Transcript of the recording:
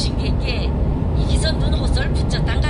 신기했게 이기선 눈 호설 붙였단가